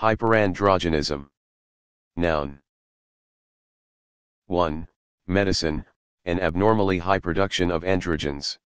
Hyperandrogenism. Noun. 1. Medicine, an abnormally high production of androgens.